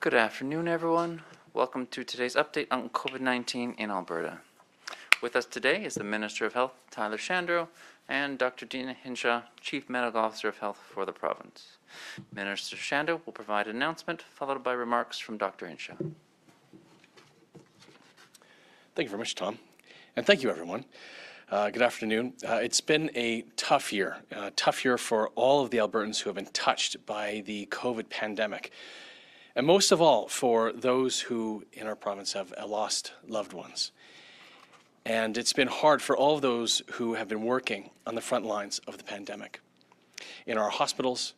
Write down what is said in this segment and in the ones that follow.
Good afternoon, everyone. Welcome to today's update on COVID 19 in Alberta. With us today is the Minister of Health, Tyler Shandro, and Dr. Deena Hinshaw, Chief Medical Officer of Health for the province. Minister Shandro will provide an announcement, followed by remarks from Dr. Hinshaw. Thank you very much, Tom. And thank you, everyone. Uh, good afternoon. Uh, it's been a tough year, a tough year for all of the Albertans who have been touched by the COVID pandemic and most of all for those who in our province have lost loved ones. And it's been hard for all of those who have been working on the front lines of the pandemic. In our hospitals,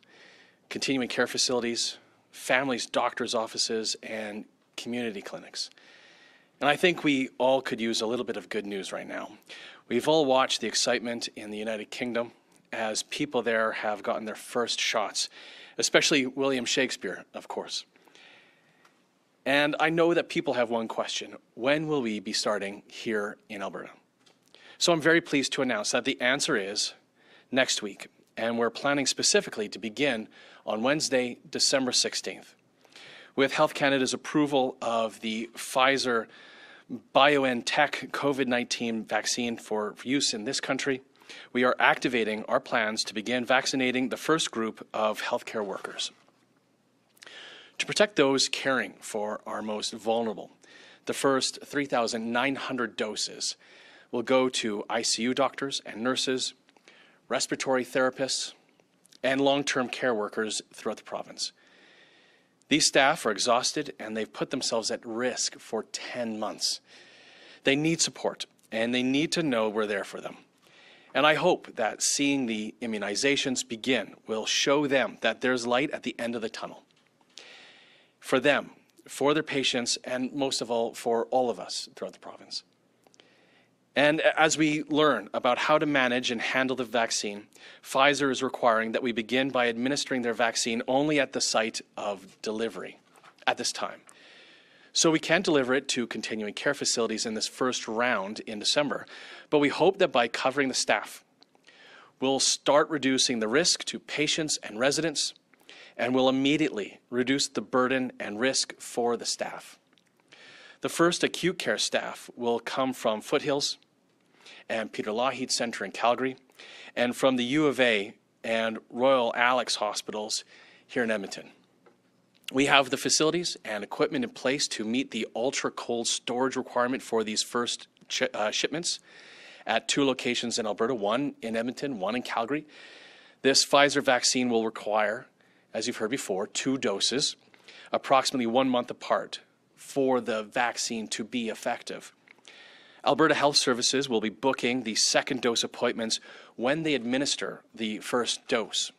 continuing care facilities, families, doctors' offices, and community clinics. And I think we all could use a little bit of good news right now. We've all watched the excitement in the United Kingdom as people there have gotten their first shots, especially William Shakespeare, of course. And I know that people have one question when will we be starting here in Alberta? So I'm very pleased to announce that the answer is next week, and we're planning specifically to begin on Wednesday, December 16th. With Health Canada's approval of the Pfizer BioNTech COVID 19 vaccine for use in this country, we are activating our plans to begin vaccinating the first group of healthcare workers. To protect those caring for our most vulnerable, the first 3,900 doses will go to ICU doctors and nurses, respiratory therapists, and long term care workers throughout the province. These staff are exhausted and they've put themselves at risk for 10 months. They need support and they need to know we're there for them. And I hope that seeing the immunizations begin will show them that there's light at the end of the tunnel. For them, for their patients, and most of all, for all of us throughout the province. And as we learn about how to manage and handle the vaccine, Pfizer is requiring that we begin by administering their vaccine only at the site of delivery at this time. So we can deliver it to continuing care facilities in this first round in December, but we hope that by covering the staff, we'll start reducing the risk to patients and residents, and will immediately reduce the burden and risk for the staff. The first acute care staff will come from Foothills and Peter Lougheed Centre in Calgary, and from the U of A and Royal Alex hospitals here in Edmonton. We have the facilities and equipment in place to meet the ultra cold storage requirement for these first ch- uh, shipments at two locations in Alberta, one in Edmonton, one in Calgary. This Pfizer vaccine will require, as you've heard before, two doses, approximately one month apart, for the vaccine to be effective. Alberta Health Services will be booking the second dose appointments when they administer the first dose.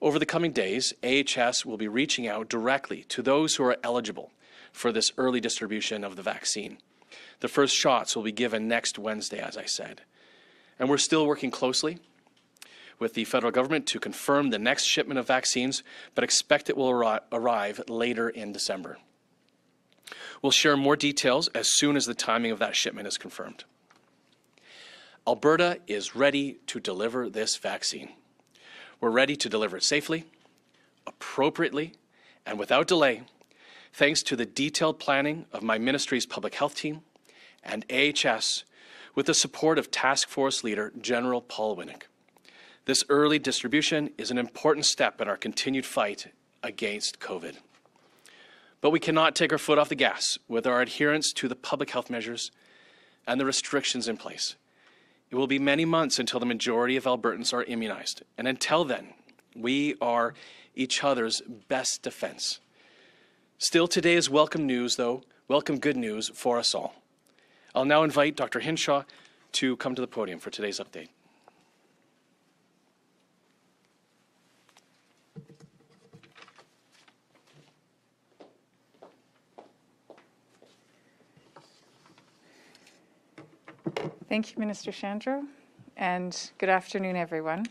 Over the coming days, AHS will be reaching out directly to those who are eligible for this early distribution of the vaccine. The first shots will be given next Wednesday, as I said. And we're still working closely with the federal government to confirm the next shipment of vaccines, but expect it will arri- arrive later in December. We'll share more details as soon as the timing of that shipment is confirmed. Alberta is ready to deliver this vaccine. We're ready to deliver it safely, appropriately, and without delay, thanks to the detailed planning of my ministry's public health team and AHS with the support of Task Force leader General Paul Wynnyk. This early distribution is an important step in our continued fight against COVID. But we cannot take our foot off the gas with our adherence to the public health measures and the restrictions in place. It will be many months until the majority of Albertans are immunized. And until then, we are each other's best defense. Still, today is welcome news, though, welcome good news for us all. I'll now invite Dr. Hinshaw to come to the podium for today's update. Thank you, Minister Shandro, and good afternoon, everyone.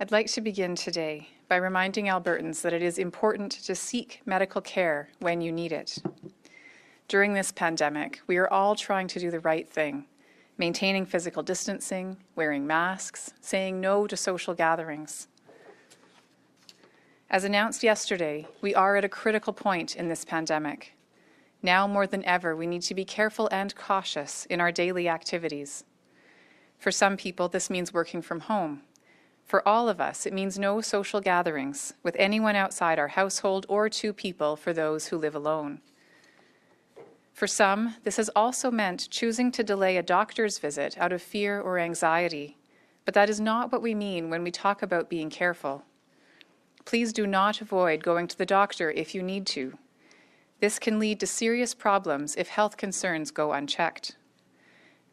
I'd like to begin today by reminding Albertans that it is important to seek medical care when you need it. During this pandemic, we are all trying to do the right thing, maintaining physical distancing, wearing masks, saying no to social gatherings. As announced yesterday, we are at a critical point in this pandemic. Now more than ever, we need to be careful and cautious in our daily activities. For some people, this means working from home. For all of us, it means no social gatherings with anyone outside our household or two people for those who live alone. For some, this has also meant choosing to delay a doctor's visit out of fear or anxiety. But that is not what we mean when we talk about being careful. Please do not avoid going to the doctor if you need to. This can lead to serious problems if health concerns go unchecked.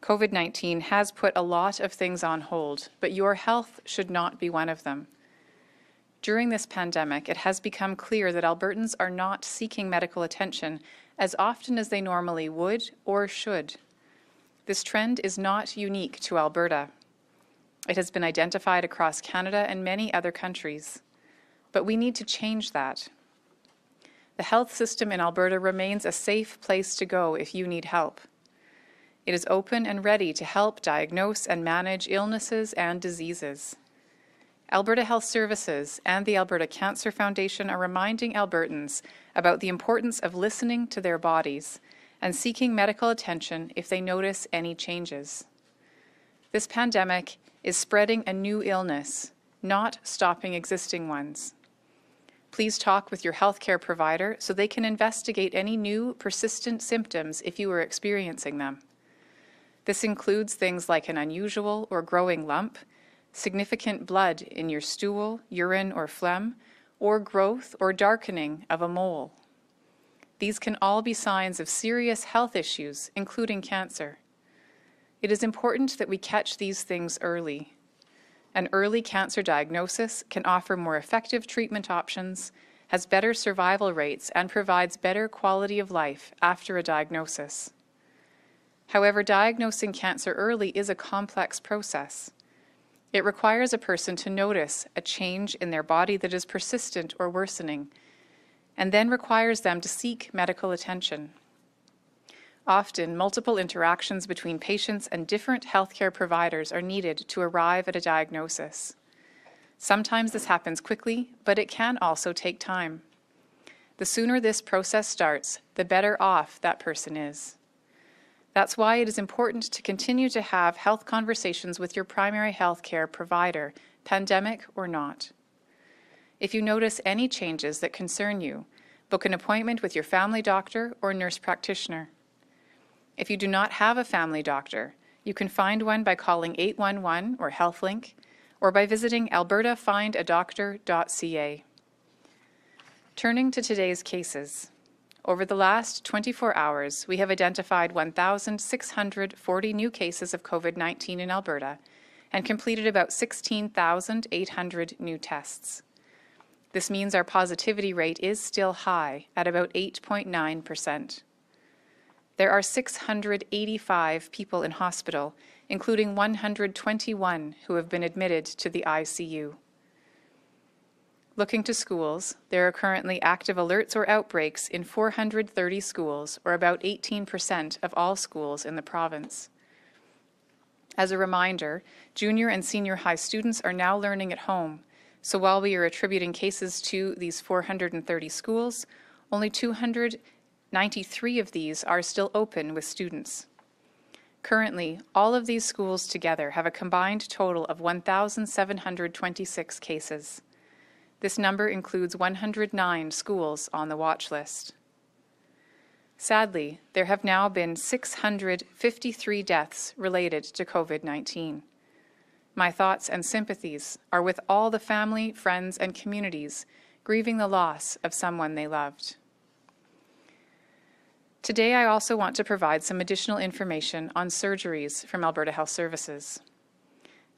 COVID 19 has put a lot of things on hold, but your health should not be one of them. During this pandemic, it has become clear that Albertans are not seeking medical attention as often as they normally would or should. This trend is not unique to Alberta. It has been identified across Canada and many other countries. But we need to change that. the health system in Alberta remains a safe place to go if you need help. It is open and ready to help diagnose and manage illnesses and diseases. Alberta Health Services and the Alberta Cancer Foundation are reminding Albertans about the importance of listening to their bodies and seeking medical attention if they notice any changes. This pandemic is spreading a new illness, not stopping existing ones. Please talk with your healthcare provider so they can investigate any new persistent symptoms if you are experiencing them. This includes things like an unusual or growing lump, significant blood in your stool, urine, or phlegm, or growth or darkening of a mole. These can all be signs of serious health issues, including cancer. It is important that we catch these things early. An early cancer diagnosis can offer more effective treatment options, has better survival rates, and provides better quality of life after a diagnosis. However, diagnosing cancer early is a complex process. It requires a person to notice a change in their body that is persistent or worsening, and then requires them to seek medical attention. Often, multiple interactions between patients and different healthcare providers are needed to arrive at a diagnosis. Sometimes this happens quickly, but it can also take time. The sooner this process starts, the better off that person is. That's why it is important to continue to have health conversations with your primary healthcare provider, pandemic or not. If you notice any changes that concern you, book an appointment with your family doctor or nurse practitioner. If you do not have a family doctor, you can find one by calling 811 or HealthLink or by visiting albertafindadoctor.ca. Turning to today's cases. Over the last 24 hours, we have identified 1,640 new cases of COVID 19 in Alberta and completed about 16,800 new tests. This means our positivity rate is still high at about 8.9%. There are 685 people in hospital, including 121 who have been admitted to the ICU. Looking to schools, there are currently active alerts or outbreaks in 430 schools, or about 18% of all schools in the province. As a reminder, junior and senior high students are now learning at home, so while we are attributing cases to these 430 schools, only 293 of these are still open with students. Currently, all of these schools together have a combined total of 1,726 cases. This number includes 109 schools on the watch list. Sadly, there have now been 653 deaths related to COVID 19. My thoughts and sympathies are with all the family, friends, and communities grieving the loss of someone they loved. Today, I also want to provide some additional information on surgeries from Alberta Health Services.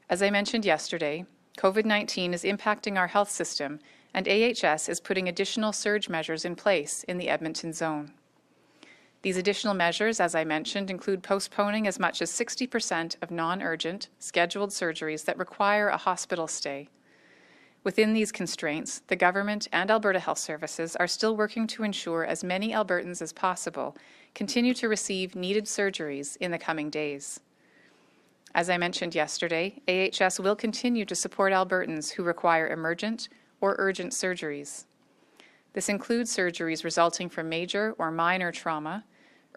As I mentioned yesterday, COVID 19 is impacting our health system, and AHS is putting additional surge measures in place in the Edmonton zone. These additional measures, as I mentioned, include postponing as much as 60% of non urgent, scheduled surgeries that require a hospital stay. Within these constraints, the government and Alberta Health Services are still working to ensure as many Albertans as possible continue to receive needed surgeries in the coming days. As I mentioned yesterday, AHS will continue to support Albertans who require emergent or urgent surgeries. This includes surgeries resulting from major or minor trauma,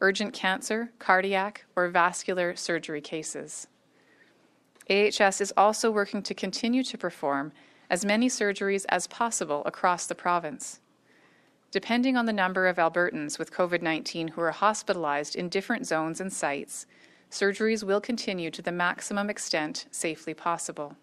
urgent cancer, cardiac, or vascular surgery cases. AHS is also working to continue to perform as many surgeries as possible across the province. Depending on the number of Albertans with COVID 19 who are hospitalized in different zones and sites, surgeries will continue to the maximum extent safely possible.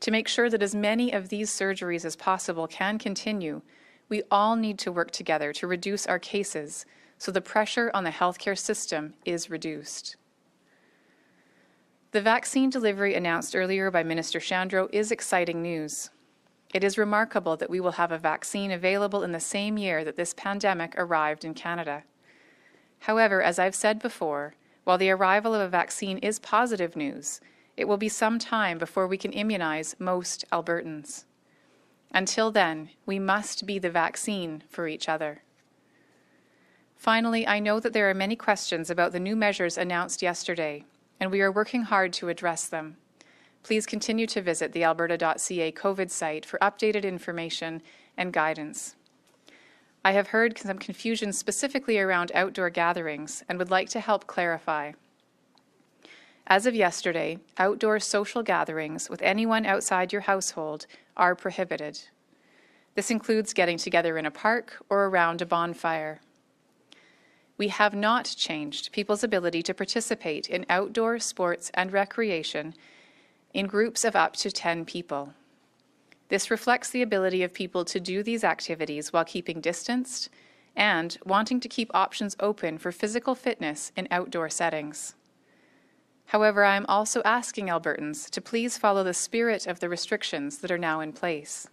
To make sure that as many of these surgeries as possible can continue, we all need to work together to reduce our cases so the pressure on the healthcare system is reduced. The vaccine delivery announced earlier by Minister Shandro is exciting news. It is remarkable that we will have a vaccine available in the same year that this pandemic arrived in Canada. However, as I've said before, while the arrival of a vaccine is positive news, it will be some time before we can immunize most Albertans. Until then, we must be the vaccine for each other. Finally, I know that there are many questions about the new measures announced yesterday, and we are working hard to address them. Please continue to visit the alberta.ca COVID site for updated information and guidance. I have heard some confusion specifically around outdoor gatherings and would like to help clarify. As of yesterday, outdoor social gatherings with anyone outside your household are prohibited. This includes getting together in a park or around a bonfire. We have not changed people's ability to participate in outdoor sports and recreation in groups of up to 10 people. This reflects the ability of people to do these activities while keeping distanced and wanting to keep options open for physical fitness in outdoor settings. However, I am also asking Albertans to please follow the spirit of the restrictions that are now in place.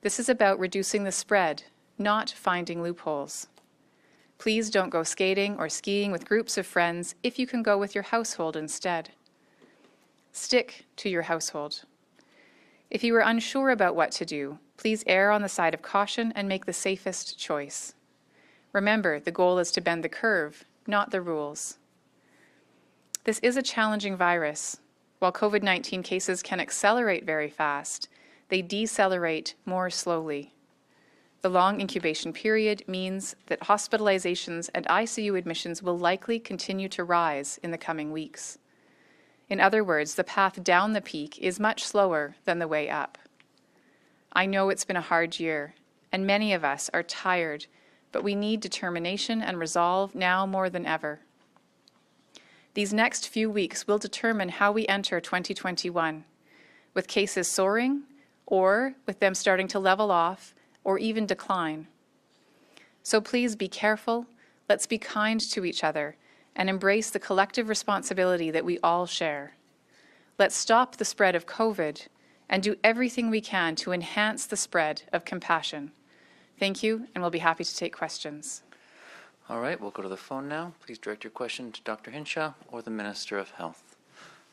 This is about reducing the spread, not finding loopholes. Please don't go skating or skiing with groups of friends if you can go with your household instead. Stick to your household. If you are unsure about what to do, please err on the side of caution and make the safest choice. Remember, the goal is to bend the curve, not the rules. This is a challenging virus. While COVID 19 cases can accelerate very fast, they decelerate more slowly. The long incubation period means that hospitalizations and ICU admissions will likely continue to rise in the coming weeks. In other words, the path down the peak is much slower than the way up. I know it's been a hard year, and many of us are tired, but we need determination and resolve now more than ever. These next few weeks will determine how we enter 2021, with cases soaring or with them starting to level off or even decline. So please be careful, let's be kind to each other, and embrace the collective responsibility that we all share. Let's stop the spread of COVID and do everything we can to enhance the spread of compassion. Thank you, and we'll be happy to take questions. All right, we'll go to the phone now. Please direct your question to Dr. Hinshaw or the Minister of Health.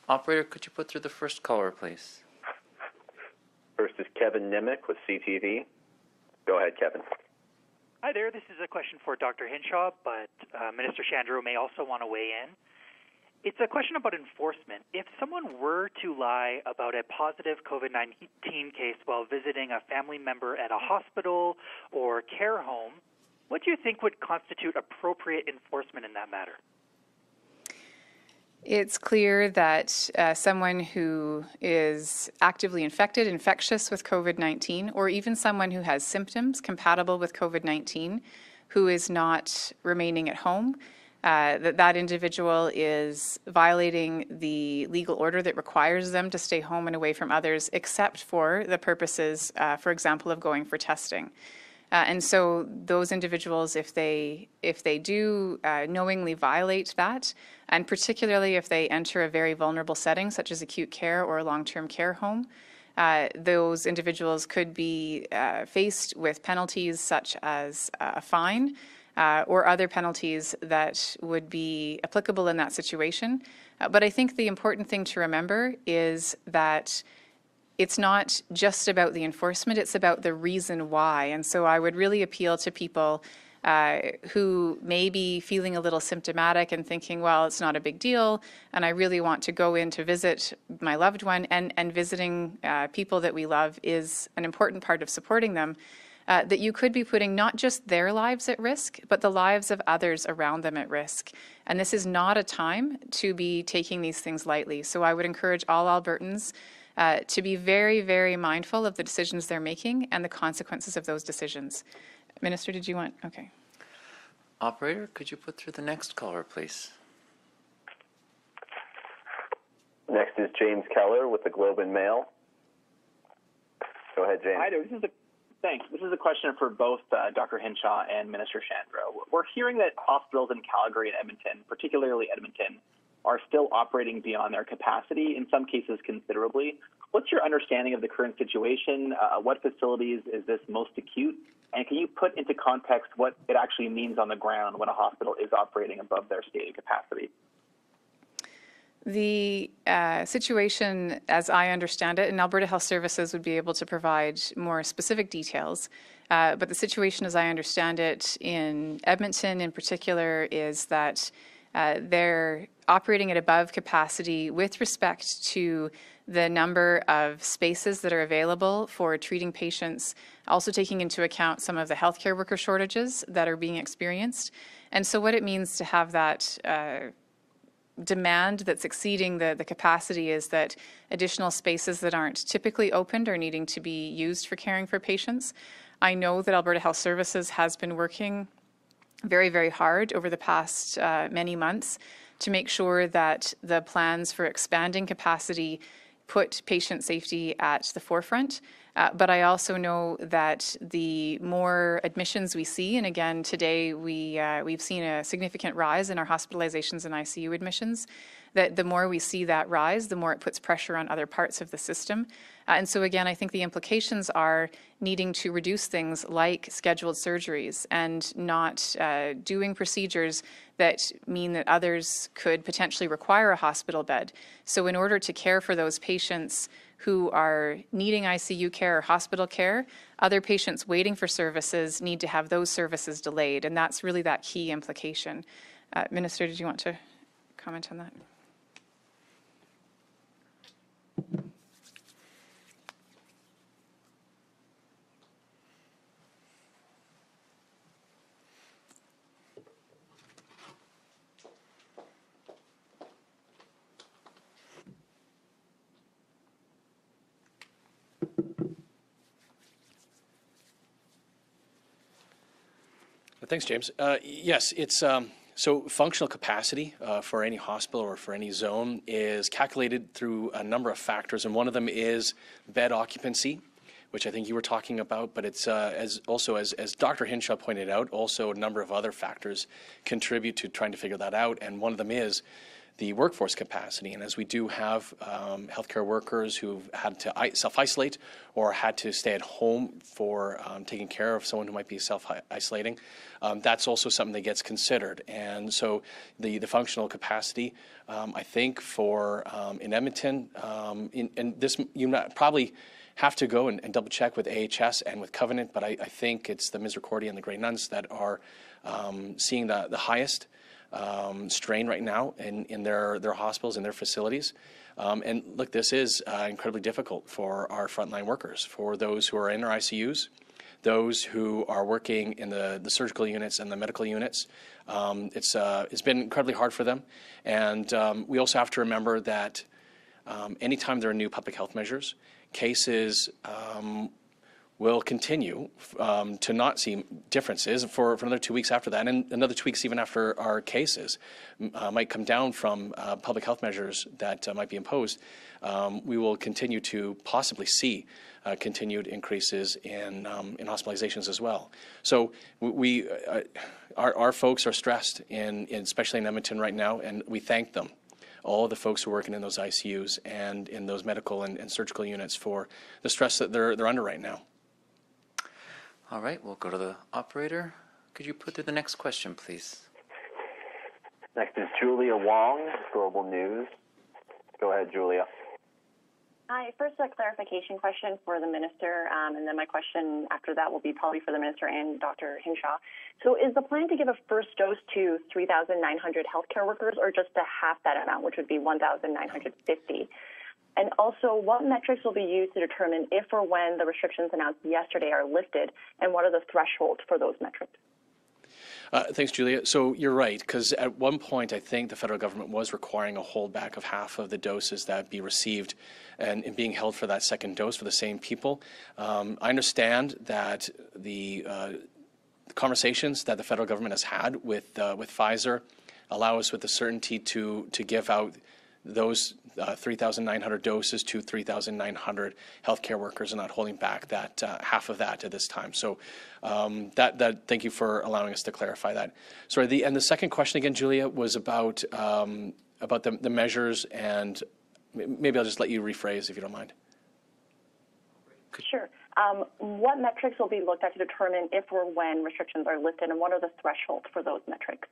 Operator, could you put through the first caller, please? First is Kevin Nimick with CTV. Go ahead, Kevin. Hi there. This is a question for Dr. Hinshaw, but uh, Minister Shandro may also want to weigh in. It's a question about enforcement. If someone were to lie about a positive COVID 19 case while visiting a family member at a hospital or care home, what do you think would constitute appropriate enforcement in that matter? It's clear that uh, someone who is actively infected, infectious with COVID 19, or even someone who has symptoms compatible with COVID 19, who is not remaining at home, uh, that that individual is violating the legal order that requires them to stay home and away from others, except for the purposes, uh, for example, of going for testing. Uh, and so those individuals, if they if they do uh, knowingly violate that, and particularly if they enter a very vulnerable setting such as acute care or a long-term care home, uh, those individuals could be uh, faced with penalties such as a fine uh, or other penalties that would be applicable in that situation. Uh, but I think the important thing to remember is that it's not just about the enforcement, it's about the reason why. And so I would really appeal to people uh, who may be feeling a little symptomatic and thinking, well, it's not a big deal, and I really want to go in to visit my loved one, and, and visiting uh, people that we love is an important part of supporting them. Uh, that you could be putting not just their lives at risk, but the lives of others around them at risk. And this is not a time to be taking these things lightly. So I would encourage all Albertans uh, to be very, very mindful of the decisions they're making and the consequences of those decisions. Minister, did you want? Okay. Operator, could you put through the next caller, please? Next is James Keller with the Globe and Mail. Go ahead, James. Hi there. This is a thanks. This is a question for both uh, Dr. Hinshaw and Minister Shandro. We're hearing that hospitals in Calgary and Edmonton, particularly Edmonton, are still operating beyond their capacity, in some cases considerably. What's your understanding of the current situation? Uh, what facilities is this most acute? And can you put into context what it actually means on the ground when a hospital is operating above their stated capacity? The uh, situation, as I understand it, and Alberta Health Services would be able to provide more specific details, uh, but the situation, as I understand it, in Edmonton in particular, is that uh, they're operating at above capacity with respect to the number of spaces that are available for treating patients, also taking into account some of the healthcare worker shortages that are being experienced. And so, what it means to have that uh, demand that's exceeding the, the capacity is that additional spaces that aren't typically opened are needing to be used for caring for patients. I know that Alberta Health Services has been working very, very hard over the past uh, many months to make sure that the plans for expanding capacity put patient safety at the forefront. Uh, but I also know that the more admissions we see, and again today we uh, we've seen a significant rise in our hospitalizations and ICU admissions. That the more we see that rise, the more it puts pressure on other parts of the system. Uh, and so again, I think the implications are needing to reduce things like scheduled surgeries and not uh, doing procedures that mean that others could potentially require a hospital bed. So in order to care for those patients who are needing ICU care or hospital care, other patients waiting for services need to have those services delayed, and that's really that key implication. Uh, Minister, did you want to comment on that? Thanks, James. Uh, yes, it's um, so functional capacity uh, for any hospital or for any zone is calculated through a number of factors, and one of them is bed occupancy, which I think you were talking about. But it's uh, as also as as Dr. Hinshaw pointed out, also a number of other factors contribute to trying to figure that out, and one of them is the workforce capacity. And as we do have um, healthcare workers who've had to self isolate or had to stay at home for um, taking care of someone who might be self isolating, um, that's also something that gets considered. And so the, the functional capacity, um, I think, for um, in Edmonton, um, in, and this you probably have to go and, and, double check with AHS and with Covenant, but I, I, think it's the Misericordia and the Grey Nuns that are seeing the, the highest um, strain right now in, in their, their hospitals and their facilities. Um, and look, this is uh, incredibly difficult for our frontline workers, for those who are in our ICUs, those who are working in the, the surgical units and the medical units. Um, it's, uh, it's been incredibly hard for them. And um, we also have to remember that um, anytime there are new public health measures, cases um, will continue um, to not see differences for, for another two weeks after that, and another two weeks even after our cases uh, might come down from uh, public health measures that uh, might be imposed. Um, we will continue to possibly see uh, continued increases in um, in hospitalizations as well. So we, uh, our, our folks are stressed, in, in, especially in Edmonton right now, and we thank them all the folks who are working in those ICUs and in those medical and, and surgical units for the stress that they're, they're under right now. All right, we'll go to the operator. Could you put through the next question, please? Next is Julia Wong, Global News. Go ahead, Julia. Hi. First, a clarification question for the minister, um, and then my question after that will be probably for the minister and Dr. Hinshaw. So, is the plan to give a first dose to 3,900 healthcare workers, or just a half that amount, which would be 1,950? And also, what metrics will be used to determine if or when the restrictions announced yesterday are lifted, and what are the thresholds for those metrics? Uh, thanks, Julia. So you're right, because at one point I think the federal government was requiring a holdback of half of the doses that be received and, and being held for that second dose for the same people. Um, I understand that the, uh, conversations that the federal government has had with uh, with Pfizer allow us with the certainty to to give out those uh, 3,900 doses to 3,900 healthcare workers and not holding back that uh, half of that at this time. So um, that, that, thank you for allowing us to clarify that. Sorry, the, and the second question again, Julia, was about, um, about the, the measures and maybe I'll just let you rephrase if you don't mind. Sure. Um, what metrics will be looked at to determine if or when restrictions are lifted, and what are the thresholds for those metrics?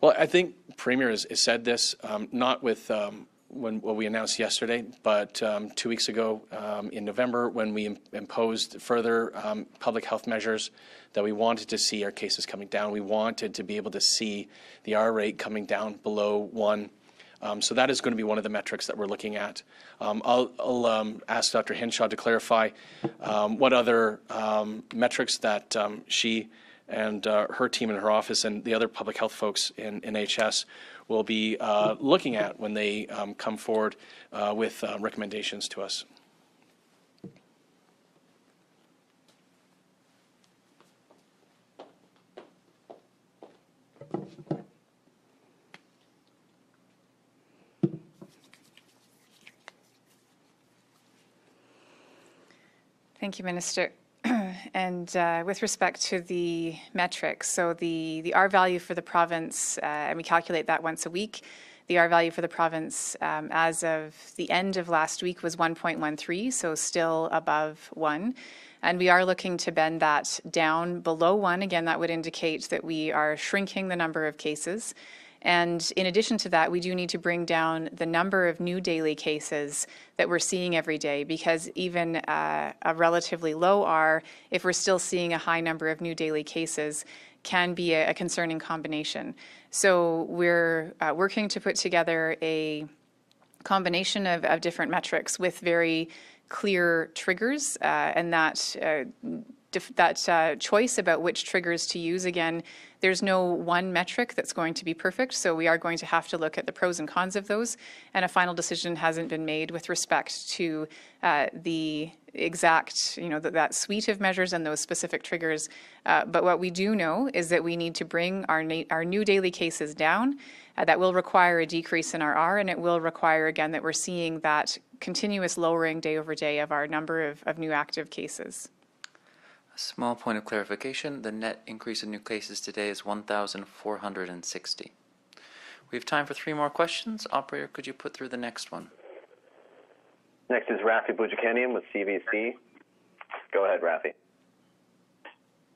Well, I think Premier has, has said this, um, not with um, when what we announced yesterday, but um, two weeks ago um, in November when we im- imposed further um, public health measures that we wanted to see our cases coming down. We wanted to be able to see the R rate coming down below one. Um, so that is going to be one of the metrics that we're looking at. I'll, I'll ask Dr. Hinshaw to clarify what other metrics that she and uh, her team in her office and the other public health folks in, in HS will be uh, looking at when they um, come forward uh, with uh, recommendations to us. Thank you, Minister. And uh, with respect to the metrics, so the, the R value for the province, uh, and we calculate that once a week. The R value for the province um, as of the end of last week was 1.13, so still above 1. And we are looking to bend that down below 1. Again, that would indicate that we are shrinking the number of cases. And in addition to that, we do need to bring down the number of new daily cases that we're seeing every day because even uh, a relatively low R, if we're still seeing a high number of new daily cases, can be a, a concerning combination. So we're uh, working to put together a combination of, of different metrics with very clear triggers, uh, and that uh, that uh, choice about which triggers to use again there's no one metric that's going to be perfect. So we are going to have to look at the pros and cons of those. And a final decision hasn't been made with respect to uh, the exact you know th- that suite of measures and those specific triggers. Uh, but what we do know is that we need to bring our our new daily cases down uh, that will require a decrease in our R, and it will require, again, that we're seeing that continuous lowering day over day of our number of, of new active cases. A small point of clarification the net increase in new cases today is 1,460. We have time for three more questions. Operator, could you put through the next one? Next is Rafi Bujikanian with CBC. Go ahead, Rafi.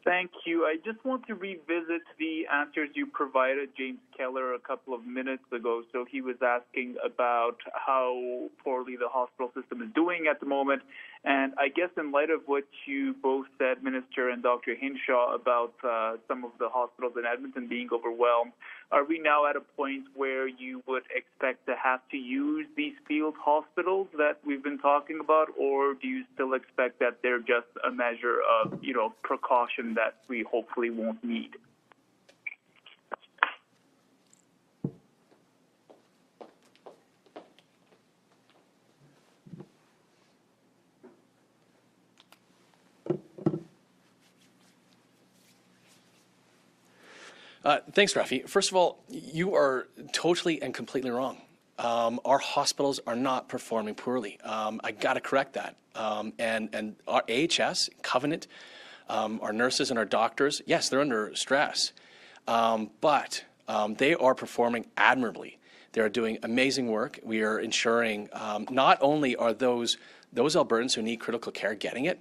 Thank you. I just want to revisit the answers you provided James Keller a couple of minutes ago. So he was asking about how poorly the hospital system is doing at the moment. And I guess in light of what you both said, Minister and Dr. Hinshaw, about uh, some of the hospitals in Edmonton being overwhelmed, are we now at a point where you would expect to have to use these field hospitals that we've been talking about, or do you still expect that they're just a measure of, you know, precaution that we hopefully won't need? Uh, thanks, Rafi. First of all, you are totally and completely wrong. Um, our hospitals are not performing poorly. Um, I got to correct that. Um, and and our AHS, Covenant, um, our nurses and our doctors, yes, they're under stress, um, but um, they are performing admirably. They are doing amazing work. We are ensuring not only are those those Albertans who need critical care getting it,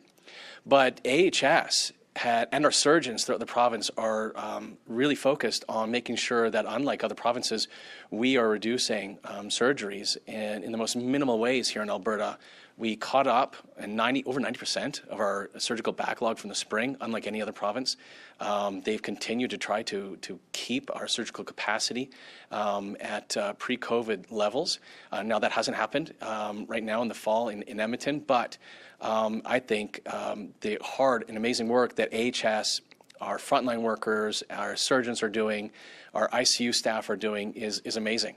but AHS had, and our surgeons throughout the province are um, really focused on making sure that, unlike other provinces, we are reducing um, surgeries in, in the most minimal ways here in Alberta. We caught up, and 90, over 90% of our surgical backlog from the spring, unlike any other province. Um, they've continued to try to, to keep our surgical capacity um, at uh, pre COVID levels. Uh, now, that hasn't happened um, right now in the fall in, in Edmonton, but um, I think um, the hard and amazing work that AHS, our frontline workers, our surgeons are doing, our ICU staff are doing is, is amazing.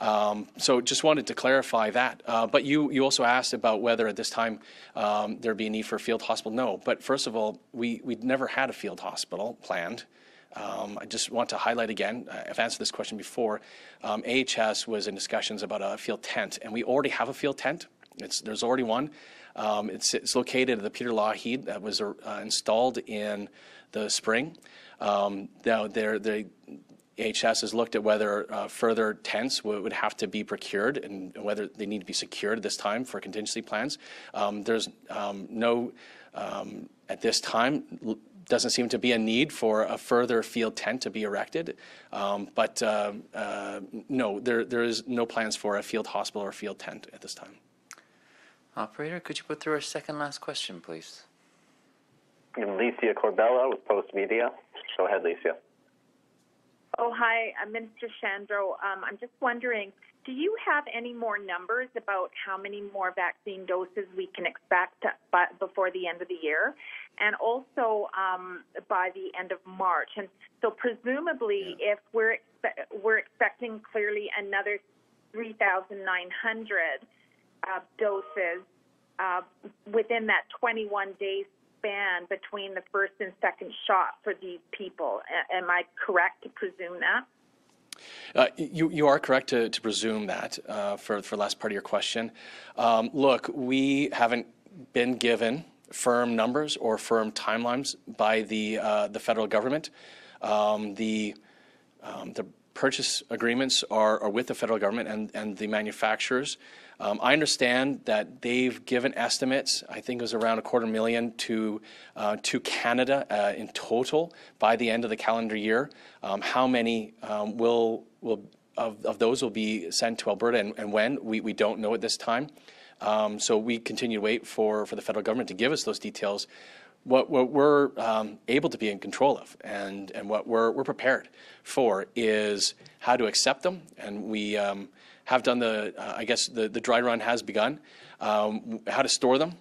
Um, so just wanted to clarify that. Uh, but you, also asked about whether at this time um, there'd be a need for a field hospital. No, but first of all, we, we'd never had a field hospital planned. Um, I just want to highlight again, I've answered this question before. AHS was in discussions about a field tent, and we already have a field tent. It's, there's already one. It's, it's located at the Peter Lougheed that was uh, installed in the spring. Now, they're, they AHS has looked at whether uh, further tents would, would, have to be procured and whether they need to be secured at this time for contingency plans. Um, there's um, no, um, at this time, doesn't seem to be a need for a further field tent to be erected. Um, but uh, uh, no, there, there is no plans for a field hospital or field tent at this time. Operator, could you put through our second last question, please? And Licia Corbella with Postmedia. Go ahead, Licia. Oh, hi, uh, Minister Shandro. Um, I'm just wondering, do you have any more numbers about how many more vaccine doses we can expect by, before the end of the year, and also um, by the end of March? And so, presumably, yeah. if we're expe- we're expecting clearly another 3,900 uh, doses uh, within that 21 days span between the first and second shot for these people. A- am I correct to presume that? Uh, you, you are correct to, to presume that uh, for, for the last part of your question. Um, look, we haven't been given firm numbers or firm timelines by the, uh, the federal government. Um, the, um, the purchase agreements are, are with the federal government and, and the manufacturers. Um, I understand that they've given estimates. I think it was around a quarter million to uh, to Canada uh, in total by the end of the calendar year. Um, how many um, will will of, of those will be sent to Alberta and, and when we, we don't know at this time. Um, so we continue to wait for, for the federal government to give us those details. What, what we're um, able to be in control of and, and what we're, we're prepared for is how to accept them. And we, um, have done the, uh, I guess the, the dry run has begun, um, how to store them,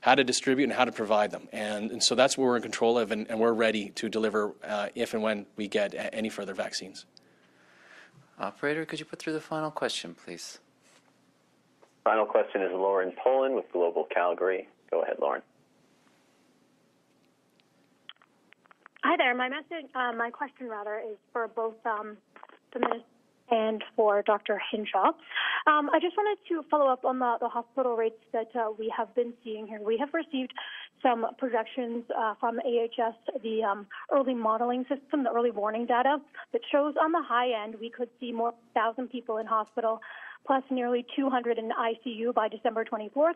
how to distribute, and how to provide them. And, and so that's what we're in control of, and, and we're ready to deliver uh, if and when we get any further vaccines. Operator, could you put through the final question, please? Final question is Lauren Pullen with Global Calgary. Go ahead, Lauren. Hi there. My message, uh, my question rather, is for both um, the minister and for Dr. Hinshaw. Um, I just wanted to follow up on the, the hospital rates that uh, we have been seeing here. We have received some projections uh, from AHS, the um, early modeling system, the early warning data, that shows on the high end we could see more 1,000 people in hospital, plus nearly 200 in ICU by December 24th.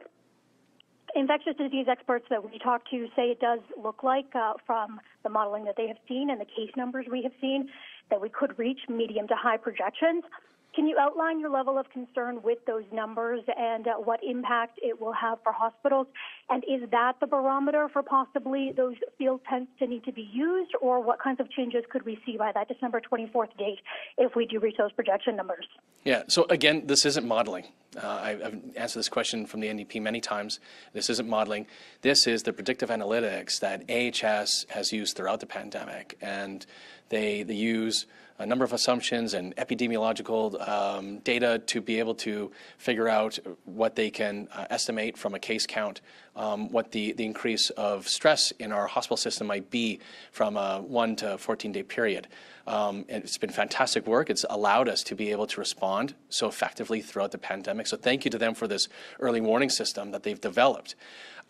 Infectious disease experts that we talk to say it does look like, uh, from the modeling that they have seen and the case numbers we have seen, that we could reach medium to high projections. Can you outline your level of concern with those numbers and uh, what impact it will have for hospitals? And is that the barometer for possibly those field tents to need to be used, or what kinds of changes could we see by that December 24th date if we do reach those projection numbers? Yeah, so again, this isn't modeling. Uh, I've answered this question from the NDP many times. This isn't modeling. This is the predictive analytics that AHS has used throughout the pandemic. And they, they use a number of assumptions and epidemiological um, data to be able to figure out what they can uh, estimate from a case count, um, what the, the increase of stress in our hospital system might be from a 1 to 14 day period. Um, it's been fantastic work. It's allowed us to be able to respond so effectively throughout the pandemic. So thank you to them for this early warning system that they've developed.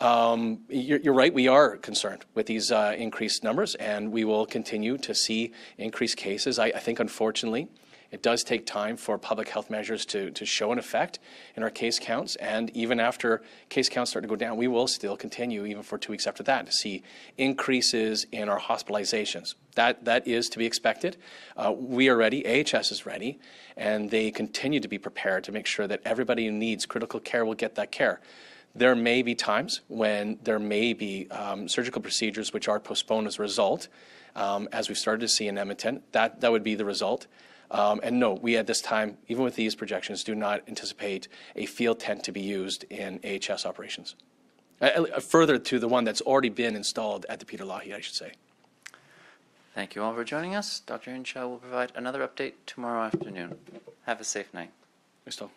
Um, you're, right, we are concerned with these uh, increased numbers, and we will continue to see increased cases. I, think, unfortunately, it does take time for public health measures to, to show an effect in our case counts. And even after case counts start to go down, we will still continue, even for two weeks after that, to see increases in our hospitalizations. That, that is to be expected. Uh, we are ready, AHS is ready, and they continue to be prepared to make sure that everybody who needs critical care will get that care. There may be times when there may be um, surgical procedures which are postponed as a result, um, as we've started to see in Edmonton. That, that would be the result. Um, and no, we at this time, even with these projections, do not anticipate a field tent to be used in AHS operations. Uh, further to the one that's already been installed at the Peter Lougheed, I should say. Thank you all for joining us. Dr. Hinshaw will provide another update tomorrow afternoon. Have a safe night. Thanks, Tom.